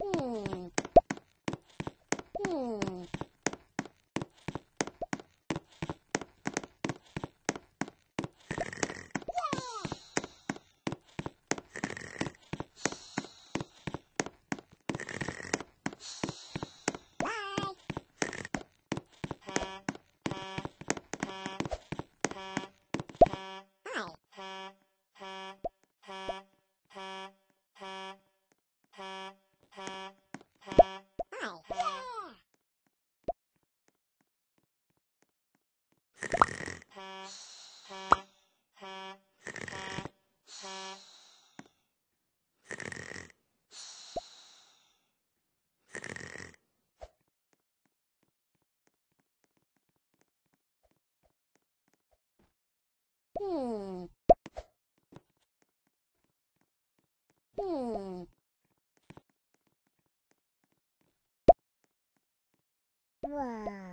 嗯。嗯。Hmm. Wow.